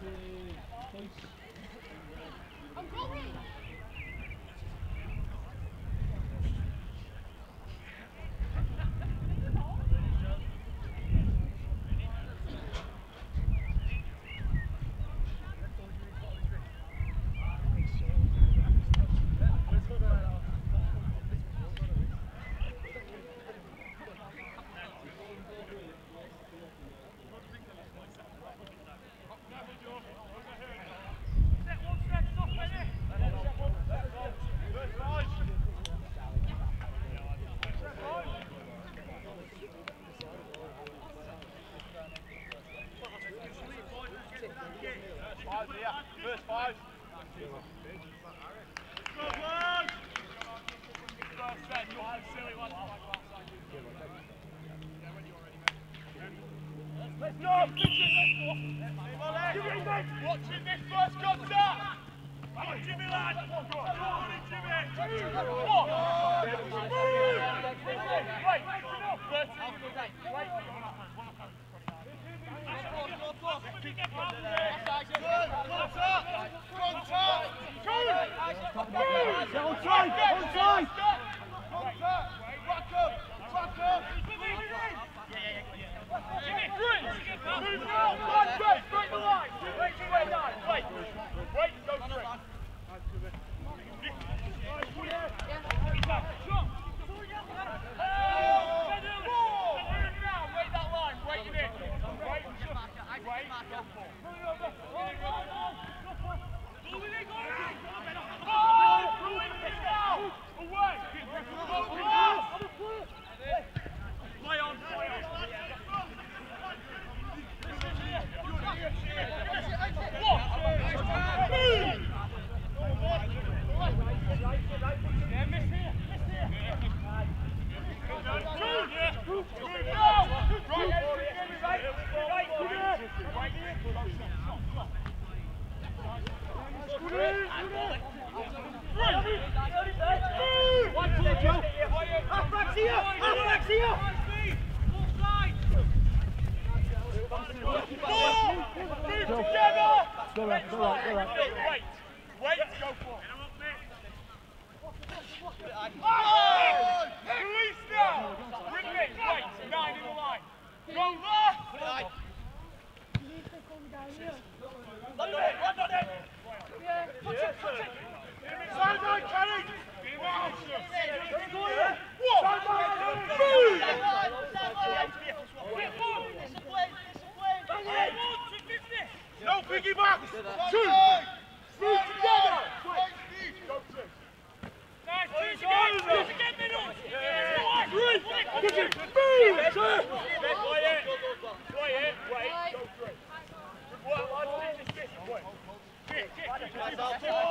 Mm-hmm. the place. I'll take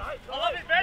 I love it, man.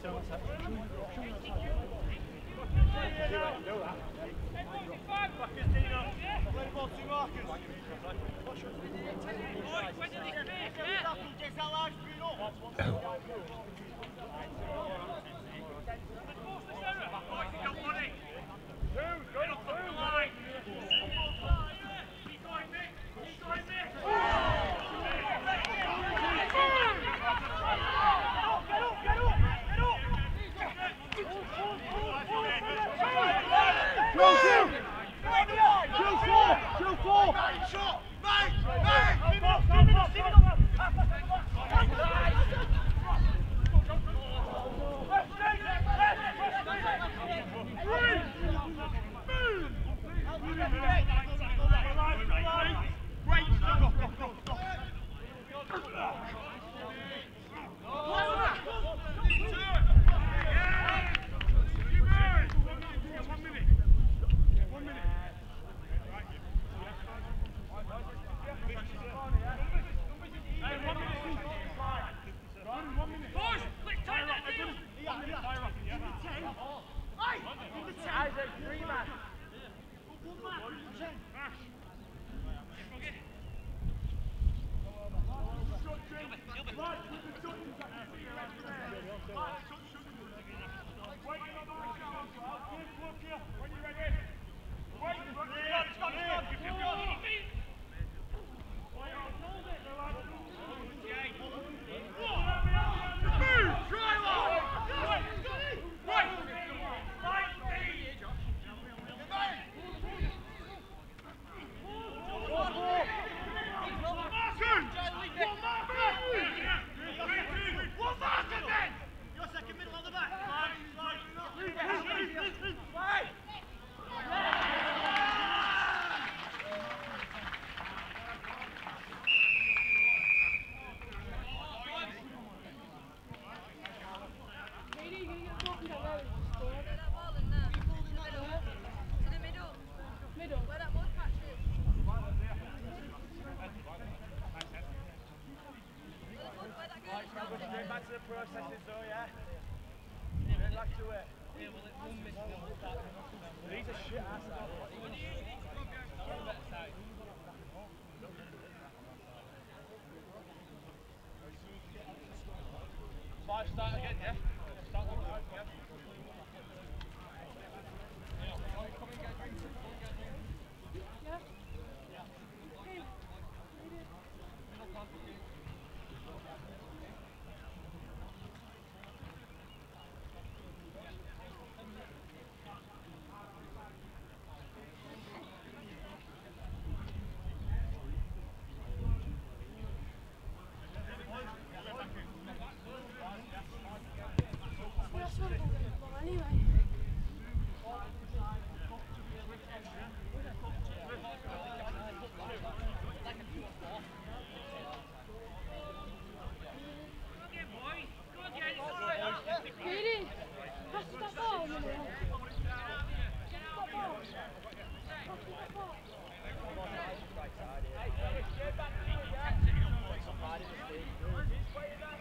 Go, processes though, Watch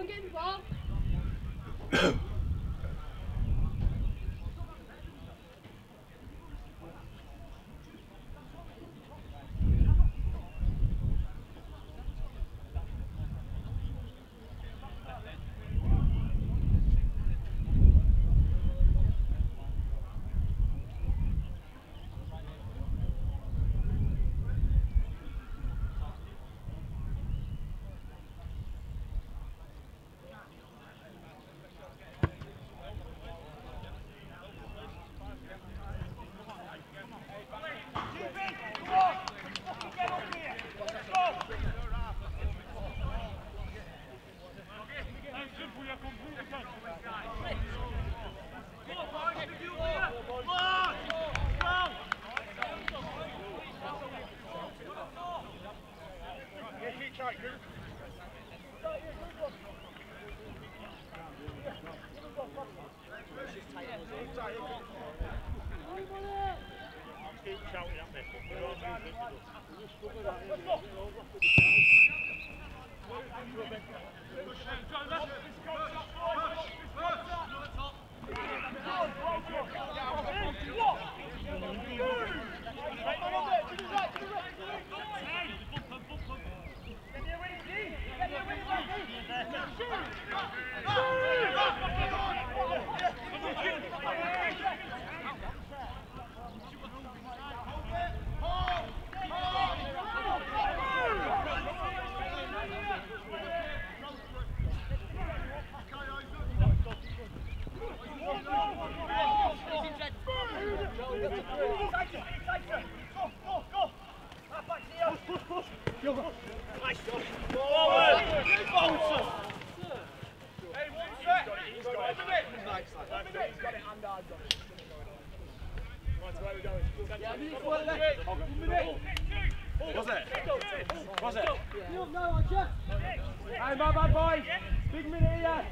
everyone get involved. right, good. Hey, my bad boys. Big minute here.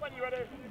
When you're ready.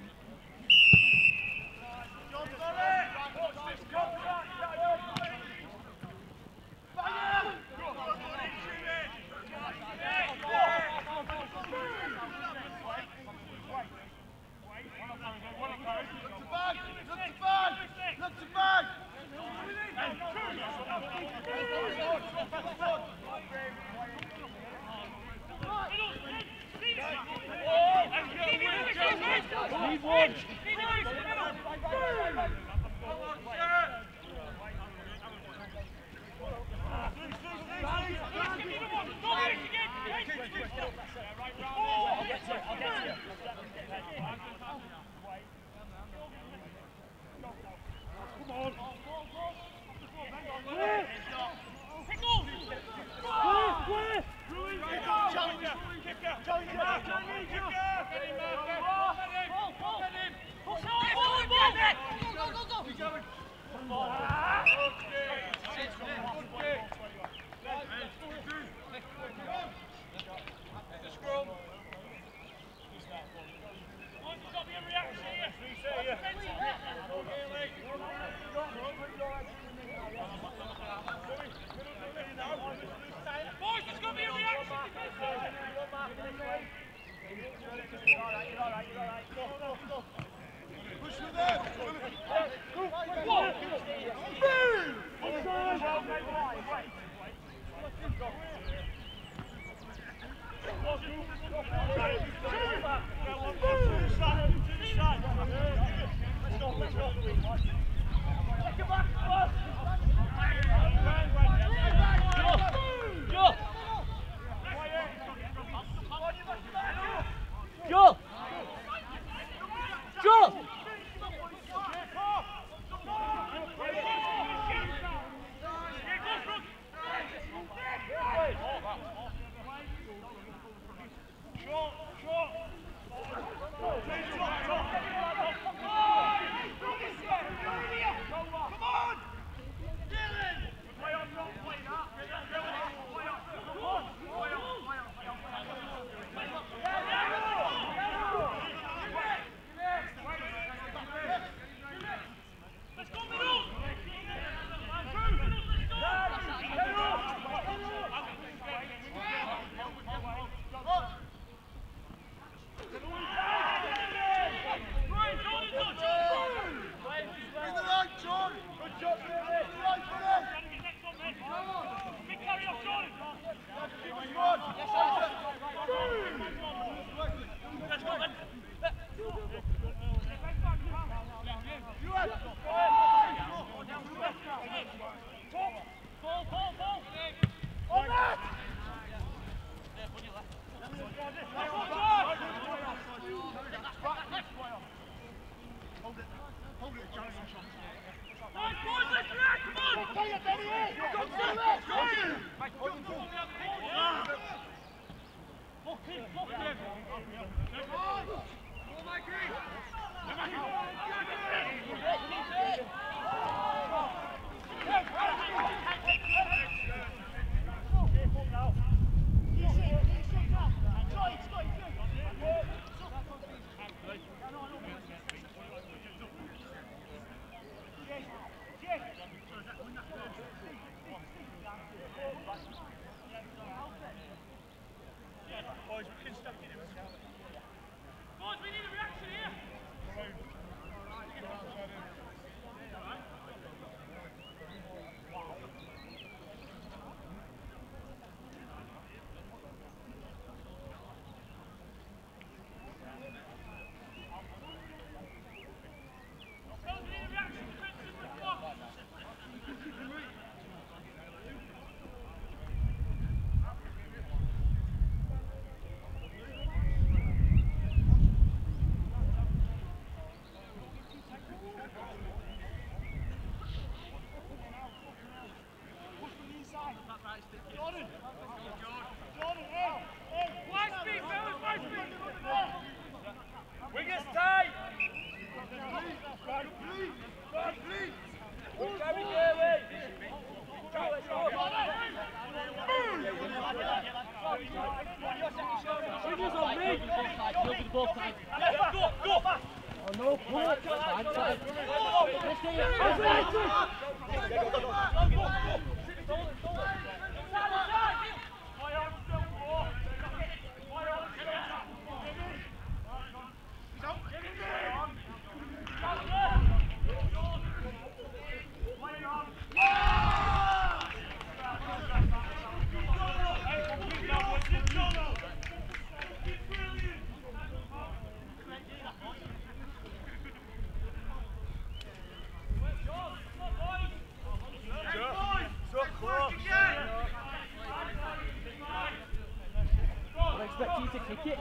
expect you to kick it.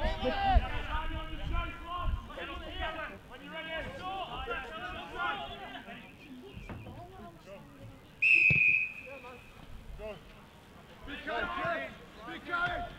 Be careful! Be careful!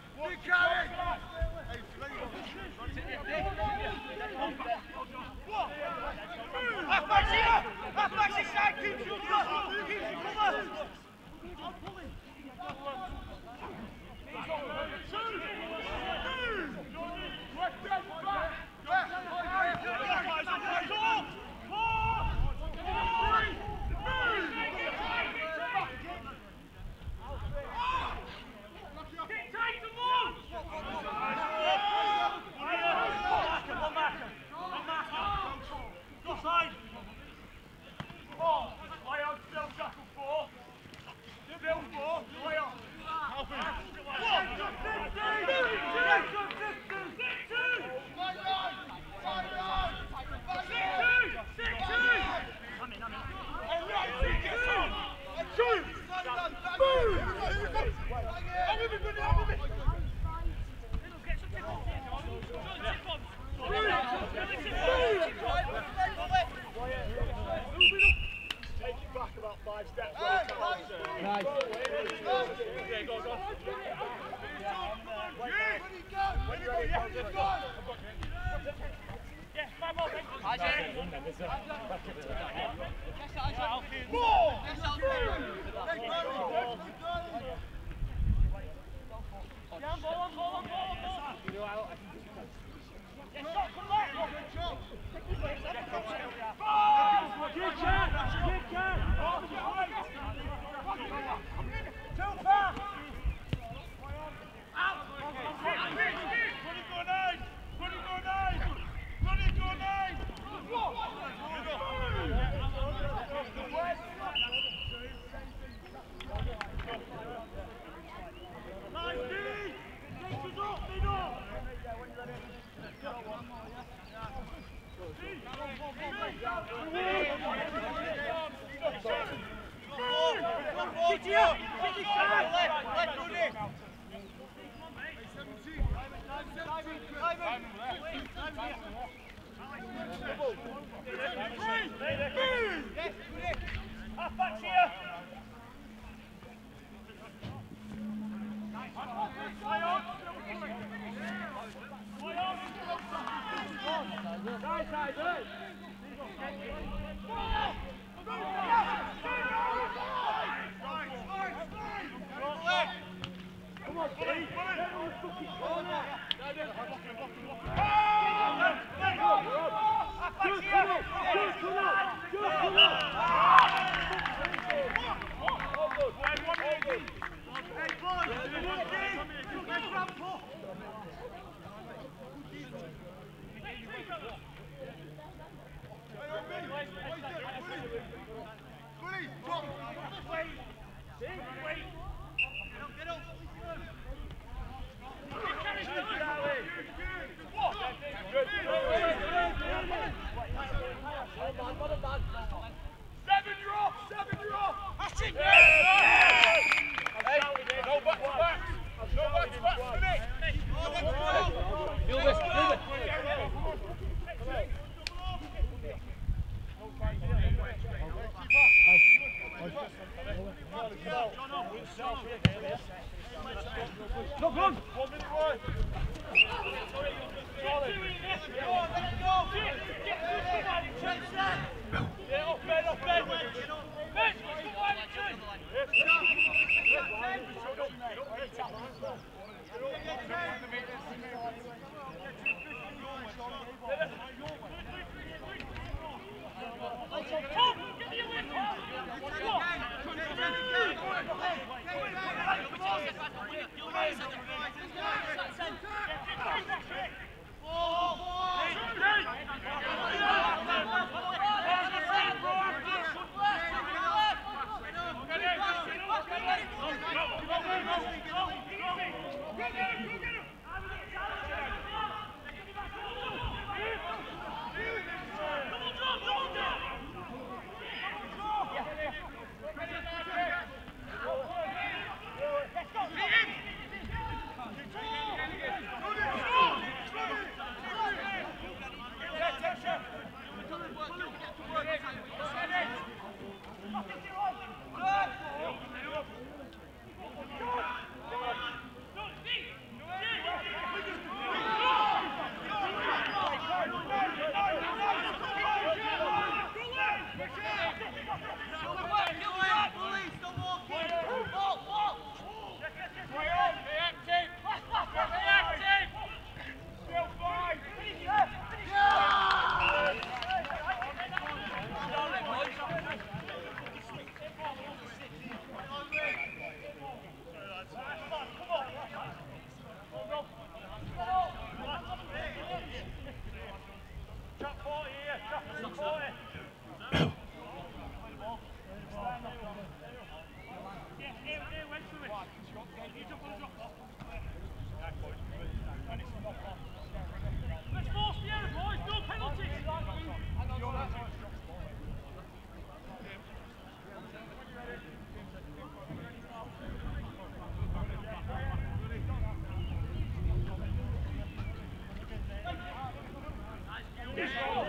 Go, go,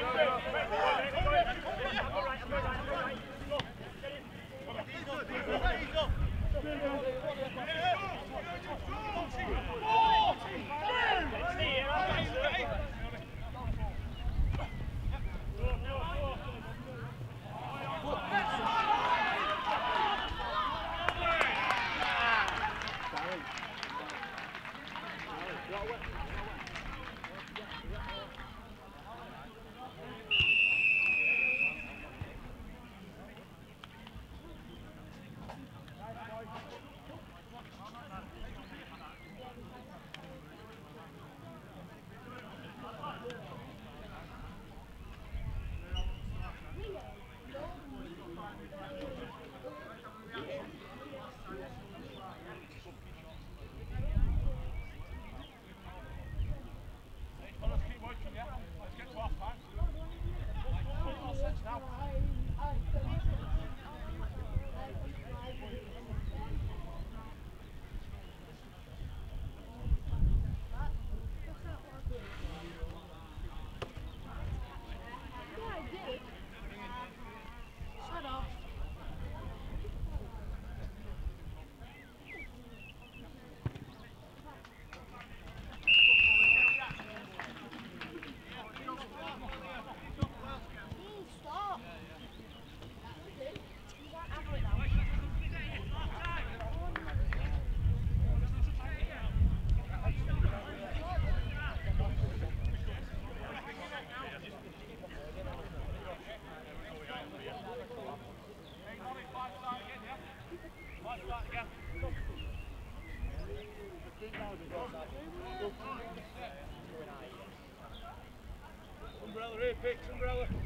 go. Pix, umbrella.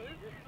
David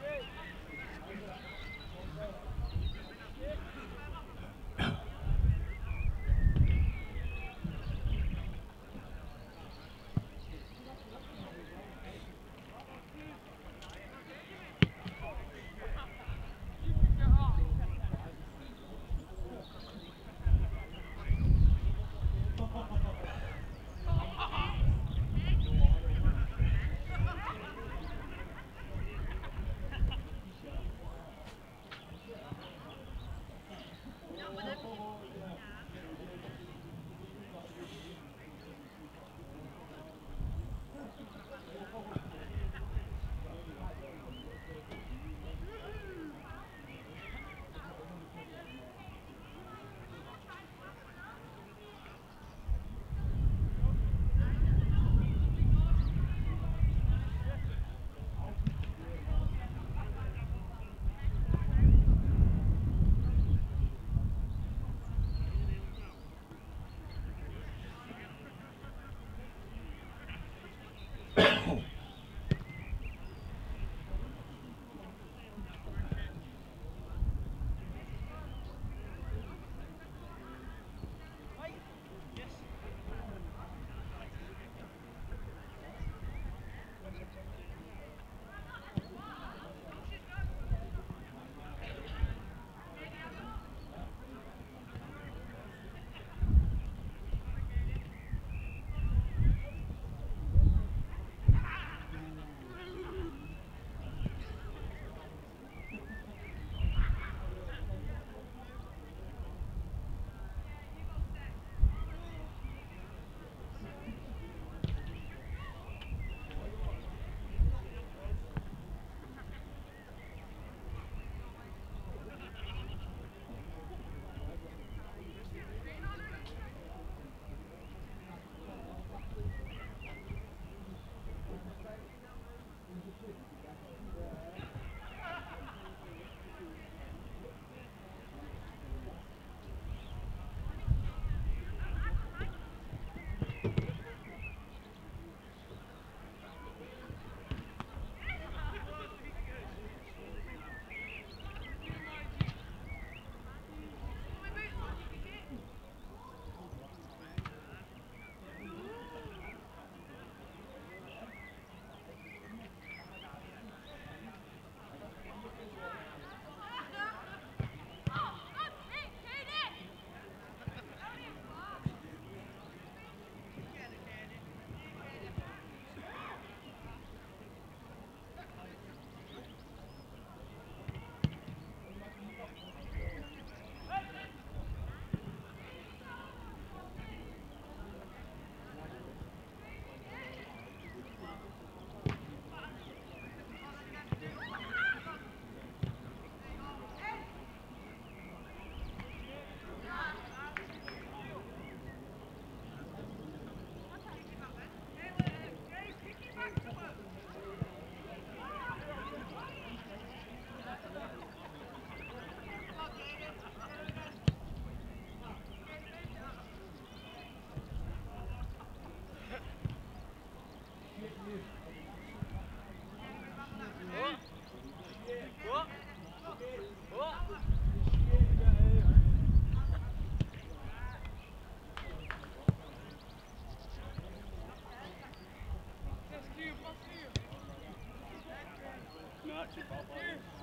not too far.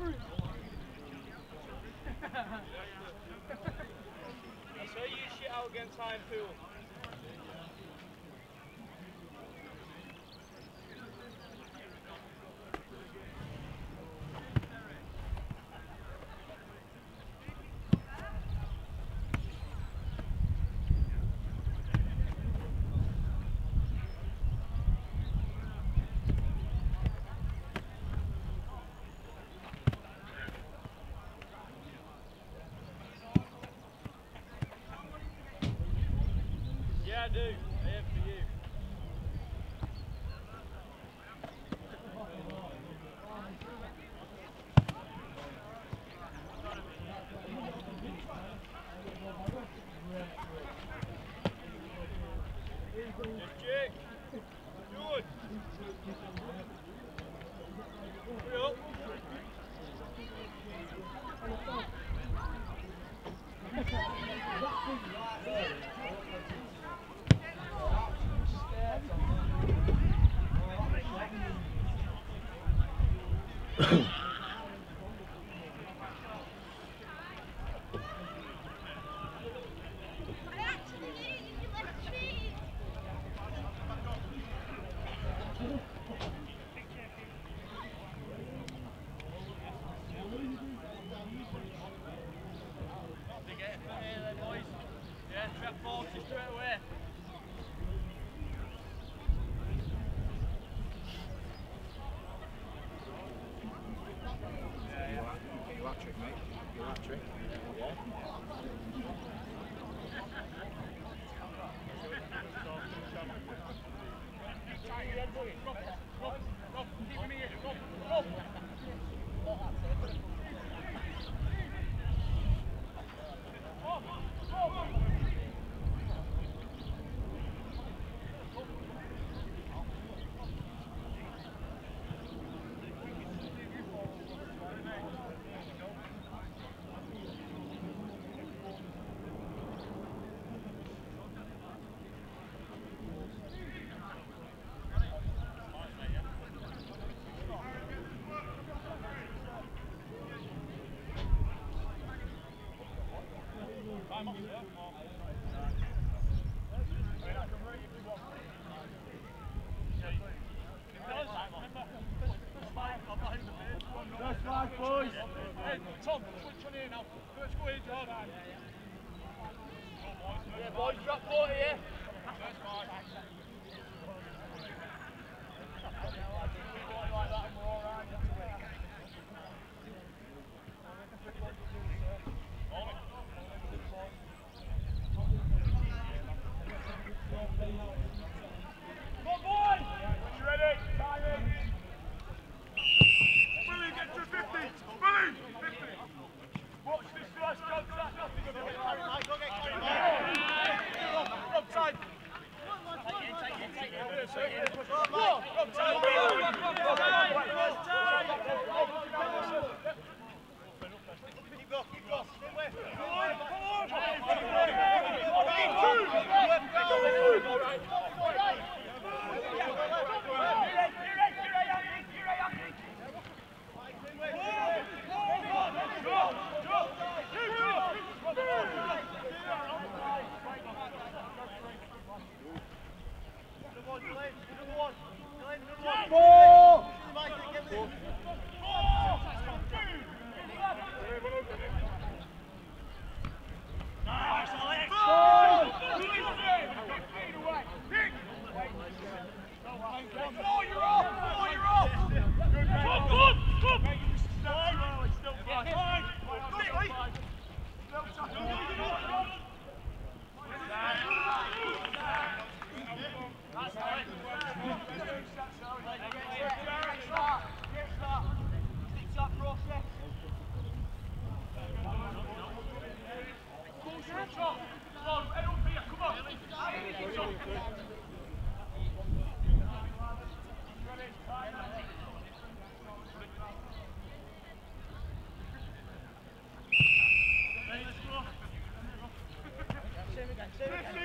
I saw you shit out against time Pool. I do. Okay. Stay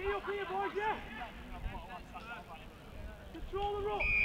here, boys, yeah? Control the rope.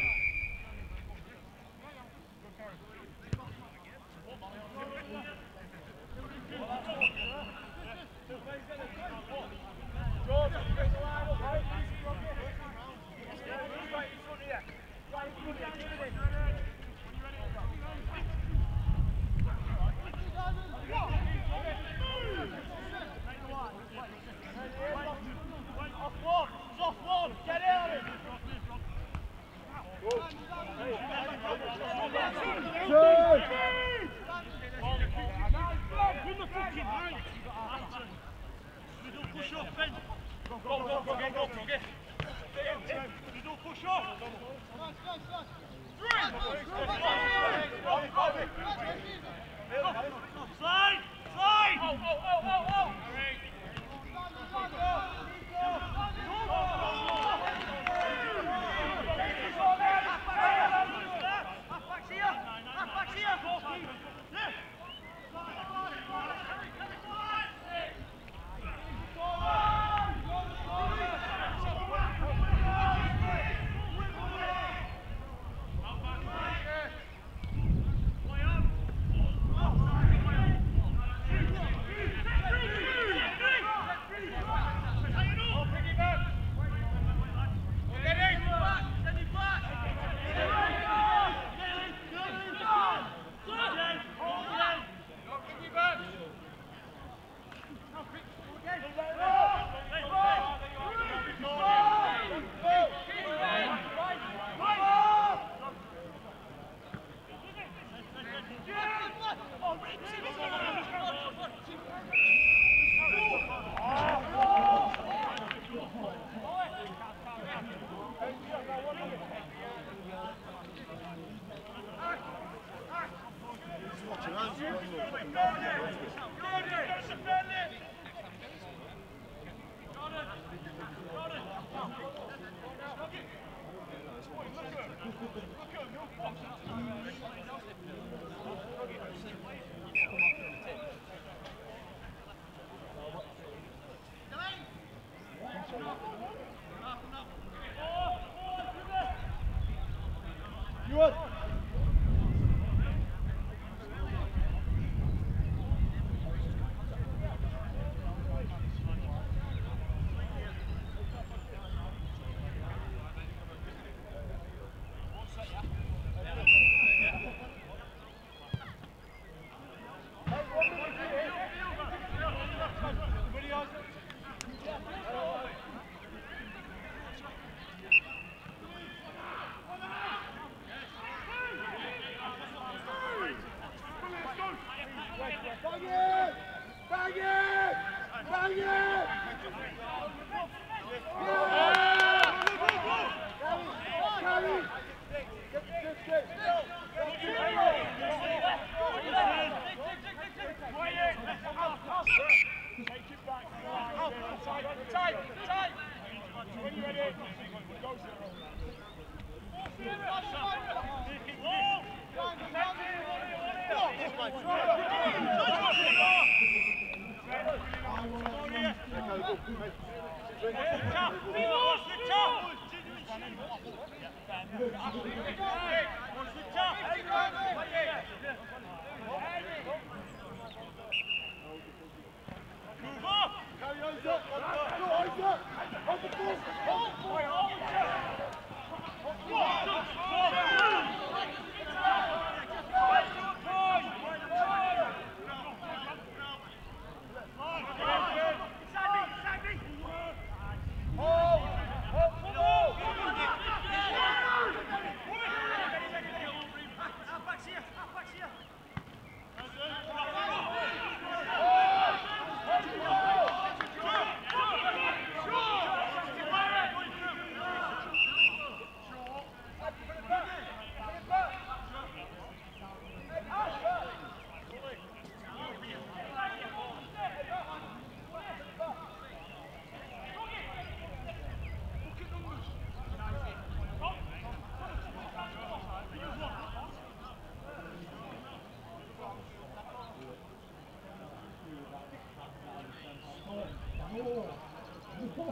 不好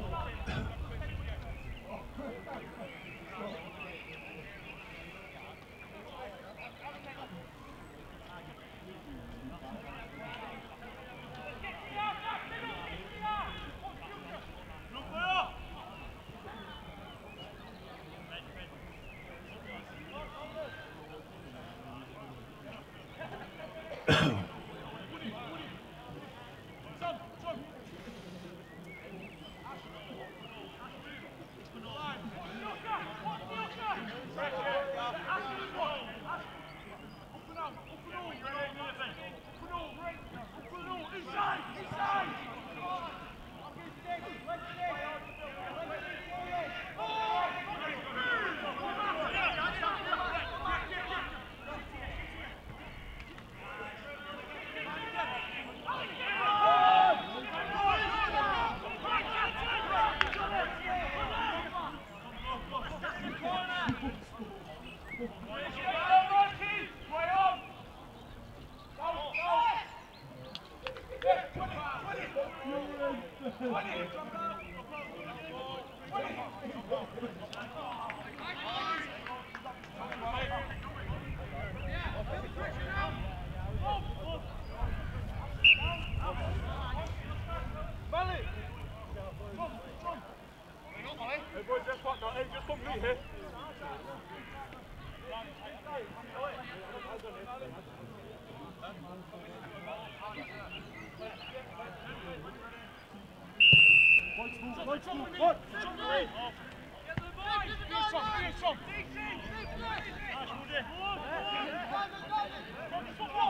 意 Come on!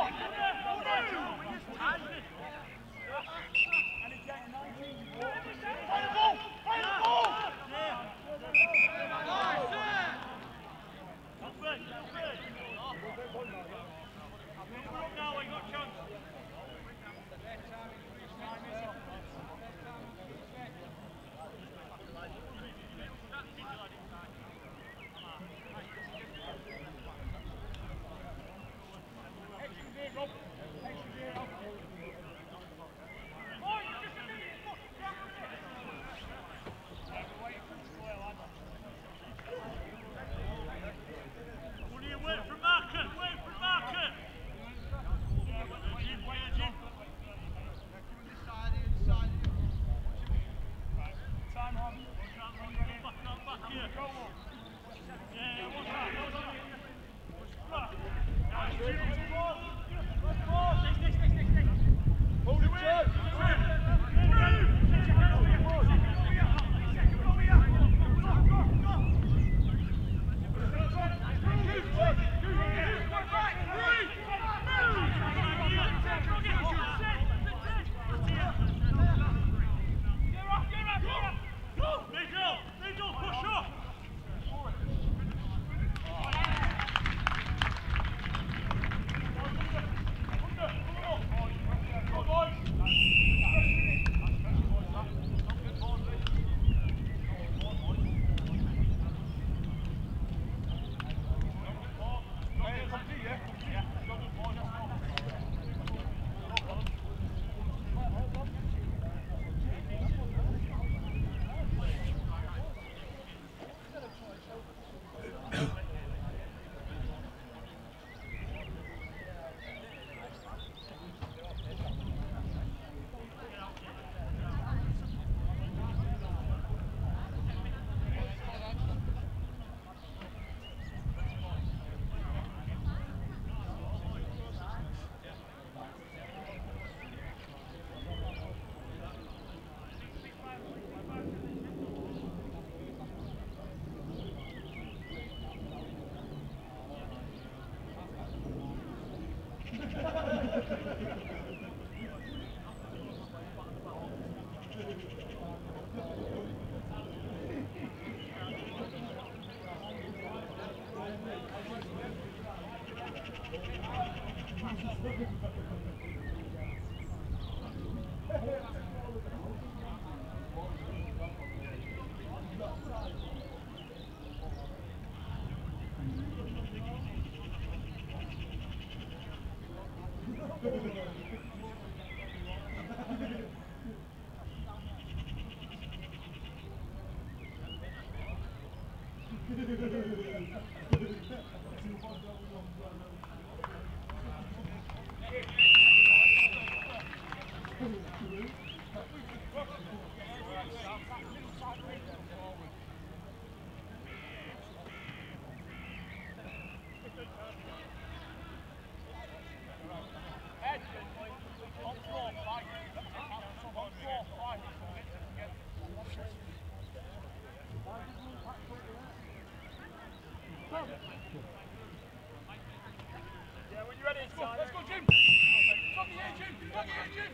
Edge, Jim. From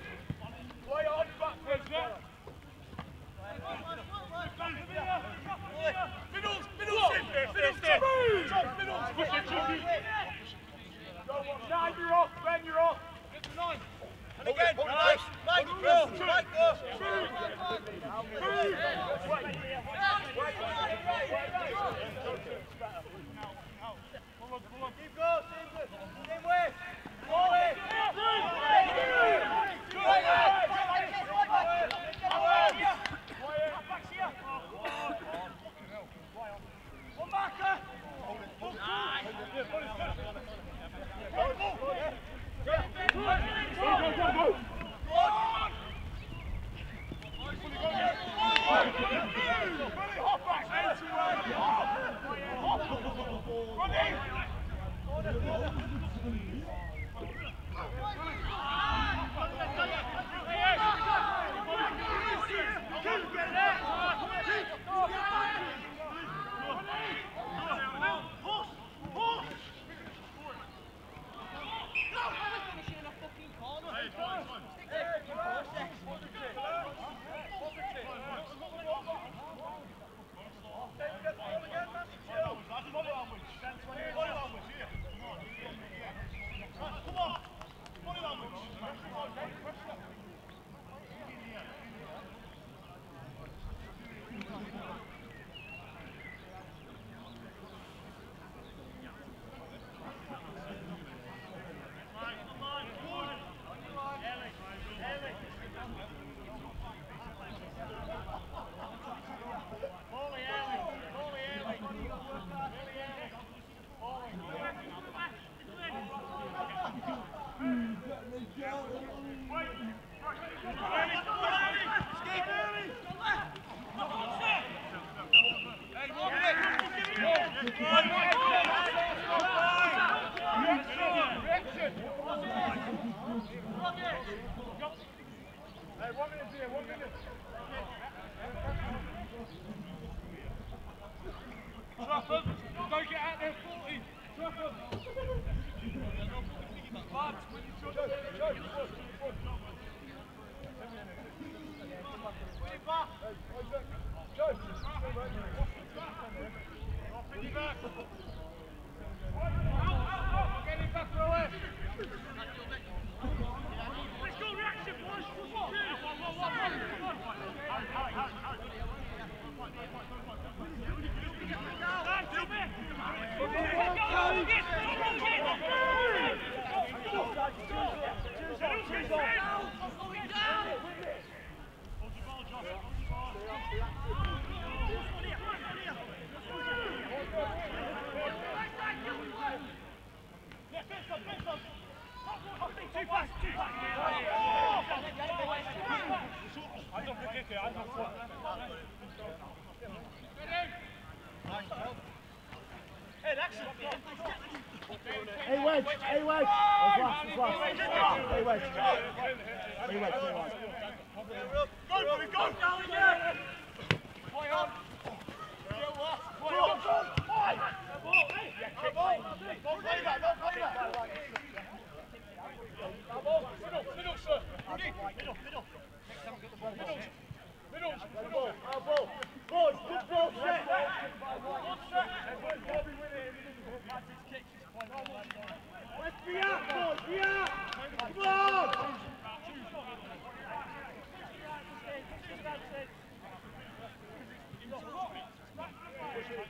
Hey, Wedge!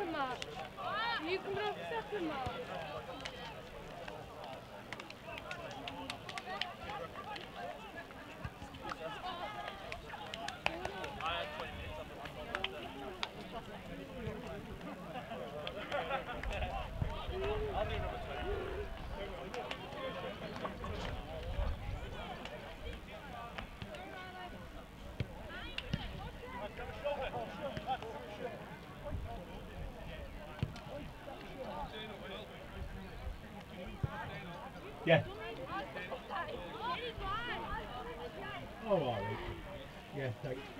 On for second mark? You coming Oh,